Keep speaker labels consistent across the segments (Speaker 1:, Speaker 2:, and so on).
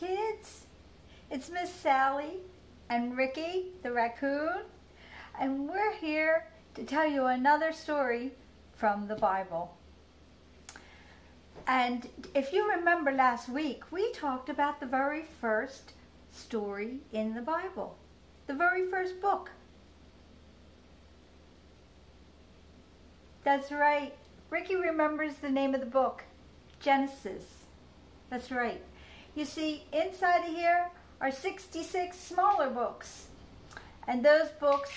Speaker 1: kids. It's Miss Sally and Ricky, the raccoon, and we're here to tell you another story from the Bible. And if you remember last week, we talked about the very first story in the Bible, the very first book. That's right. Ricky remembers the name of the book, Genesis. That's right. You see, inside of here are 66 smaller books. And those books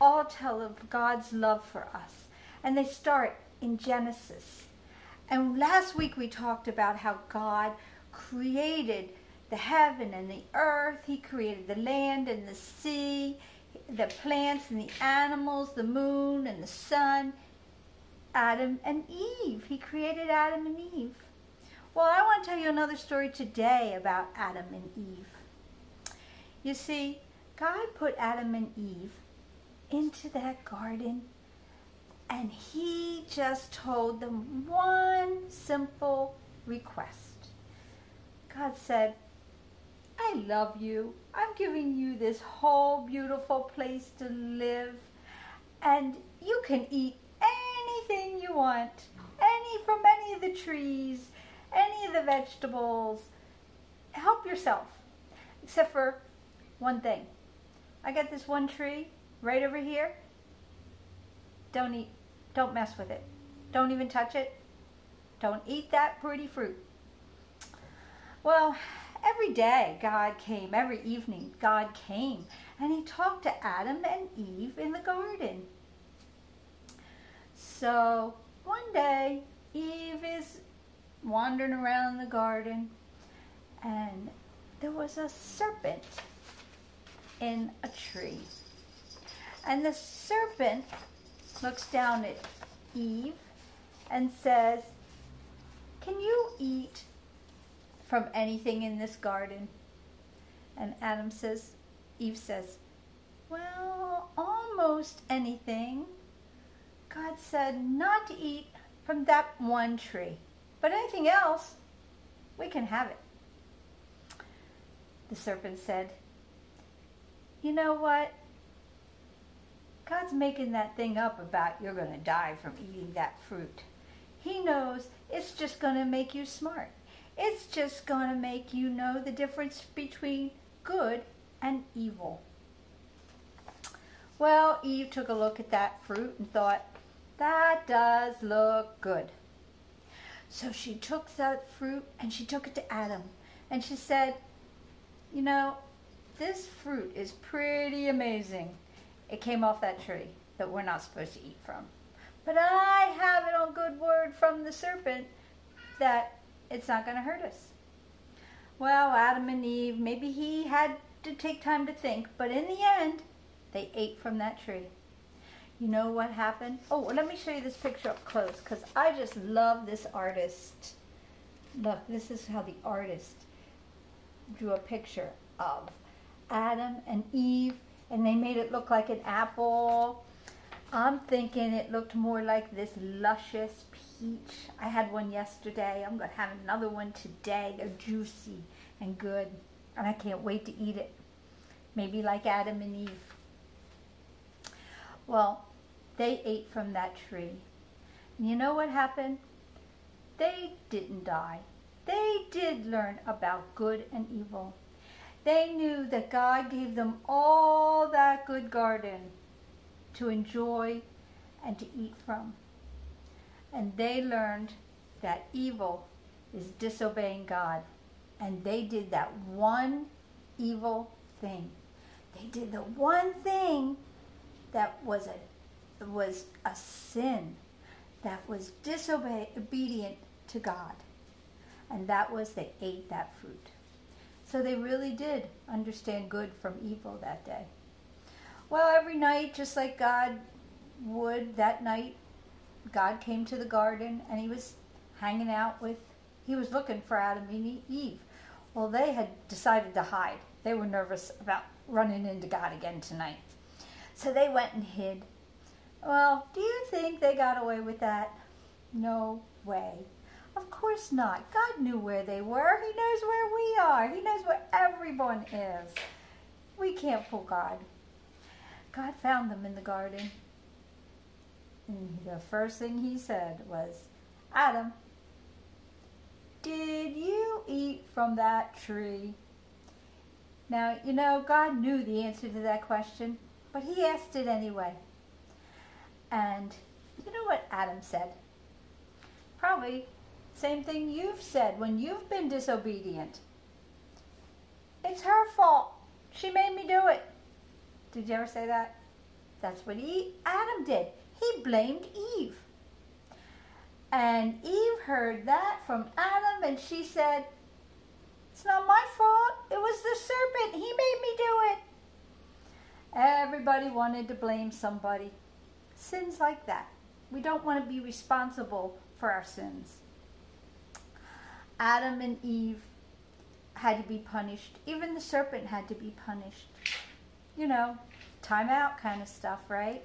Speaker 1: all tell of God's love for us. And they start in Genesis. And last week we talked about how God created the heaven and the earth. He created the land and the sea, the plants and the animals, the moon and the sun. Adam and Eve. He created Adam and Eve. Well, I want to tell you another story today about Adam and Eve. You see, God put Adam and Eve into that garden and he just told them one simple request. God said, I love you. I'm giving you this whole beautiful place to live and you can eat anything you want, any from any of the trees, any of the vegetables. Help yourself, except for one thing. I got this one tree right over here. Don't eat, don't mess with it. Don't even touch it. Don't eat that pretty fruit. Well, every day God came, every evening God came, and he talked to Adam and Eve in the garden. So one day, Eve is wandering around the garden, and there was a serpent in a tree. And the serpent looks down at Eve and says, Can you eat from anything in this garden? And Adam says, Eve says, Well, almost anything. God said not to eat from that one tree, but anything else, we can have it. The serpent said, You know what? God's making that thing up about you're going to die from eating that fruit. He knows it's just going to make you smart. It's just going to make you know the difference between good and evil. Well, Eve took a look at that fruit and thought, that does look good. So she took that fruit and she took it to Adam and she said, You know, this fruit is pretty amazing. It came off that tree that we're not supposed to eat from. But I have it on good word from the serpent that it's not going to hurt us. Well, Adam and Eve, maybe he had to take time to think, but in the end, they ate from that tree. You know what happened? Oh, let me show you this picture up close because I just love this artist. Look, this is how the artist drew a picture of Adam and Eve and they made it look like an apple. I'm thinking it looked more like this luscious peach. I had one yesterday. I'm going to have another one today. They're juicy and good. And I can't wait to eat it. Maybe like Adam and Eve. Well, they ate from that tree. And you know what happened? They didn't die. They did learn about good and evil. They knew that God gave them all that good garden to enjoy and to eat from. And they learned that evil is disobeying God. And they did that one evil thing. They did the one thing that was a, was a sin, that was disobedient to God. And that was they ate that fruit. So they really did understand good from evil that day. Well, every night, just like God would, that night, God came to the garden and he was hanging out with, he was looking for Adam and Eve. Well, they had decided to hide. They were nervous about running into God again tonight. So they went and hid. Well, do you think they got away with that? No way. Of course not. God knew where they were. He knows where we are. He knows where everyone is. We can't fool God. God found them in the garden. And the first thing he said was, Adam, did you eat from that tree? Now, you know, God knew the answer to that question, but he asked it anyway. And you know what Adam said? Probably same thing you've said when you've been disobedient. It's her fault. She made me do it. Did you ever say that? That's what he, Adam did. He blamed Eve. And Eve heard that from Adam and she said, It's not my fault. It was the serpent. He made me do it. Everybody wanted to blame somebody. Sins like that. We don't want to be responsible for our sins. Adam and Eve had to be punished. Even the serpent had to be punished. You know, time out kind of stuff, right?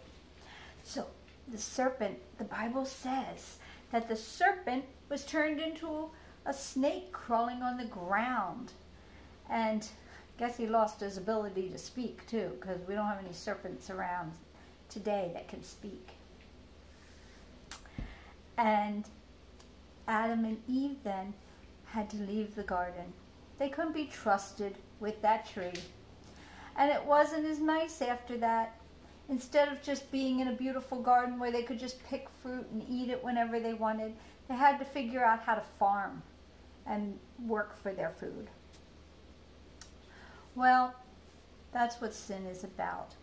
Speaker 1: So the serpent, the Bible says that the serpent was turned into a snake crawling on the ground. And I guess he lost his ability to speak too, because we don't have any serpents around today that can speak. And Adam and Eve then had to leave the garden. They couldn't be trusted with that tree. And it wasn't as nice after that. Instead of just being in a beautiful garden where they could just pick fruit and eat it whenever they wanted, they had to figure out how to farm and work for their food. Well, that's what sin is about.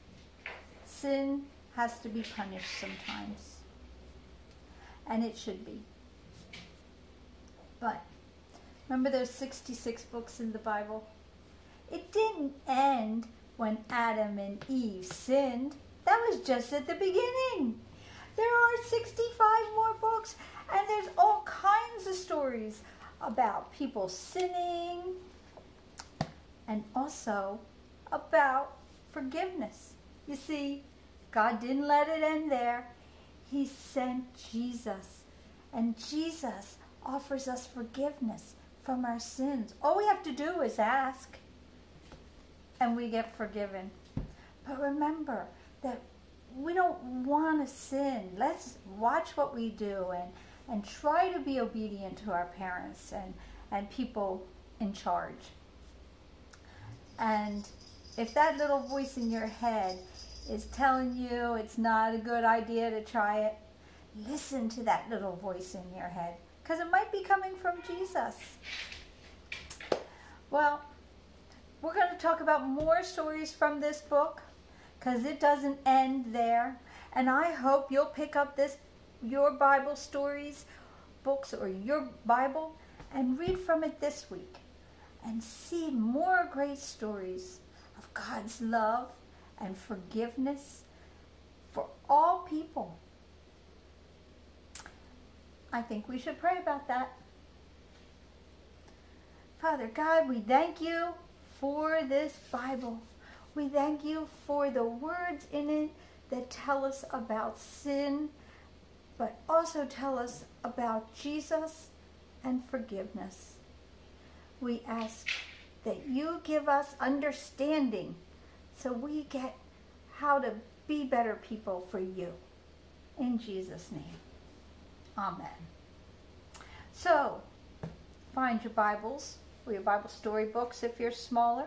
Speaker 1: Sin has to be punished sometimes. And it should be. But Remember those 66 books in the Bible? It didn't end when Adam and Eve sinned. That was just at the beginning. There are 65 more books, and there's all kinds of stories about people sinning and also about forgiveness. You see, God didn't let it end there. He sent Jesus, and Jesus offers us forgiveness from our sins. All we have to do is ask, and we get forgiven. But remember that we don't want to sin. Let's watch what we do and, and try to be obedient to our parents and, and people in charge. And if that little voice in your head is telling you it's not a good idea to try it, listen to that little voice in your head because it might be coming from Jesus. Well, we're going to talk about more stories from this book because it doesn't end there. And I hope you'll pick up this your Bible stories books or your Bible and read from it this week and see more great stories of God's love and forgiveness for all people. I think we should pray about that. Father God, we thank you for this Bible. We thank you for the words in it that tell us about sin, but also tell us about Jesus and forgiveness. We ask that you give us understanding so we get how to be better people for you. In Jesus' name. Amen. So, find your Bibles or your Bible story books if you're smaller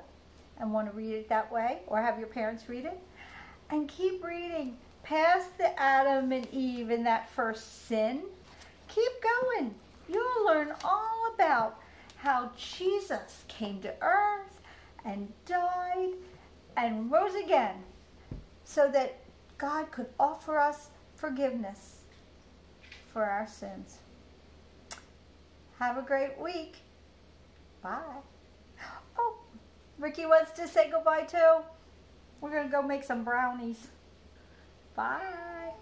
Speaker 1: and want to read it that way, or have your parents read it. And keep reading past the Adam and Eve in that first sin. Keep going. You'll learn all about how Jesus came to earth and died and rose again so that God could offer us forgiveness for our sins. Have a great week. Bye. Oh, Ricky wants to say goodbye too. We're going to go make some brownies. Bye.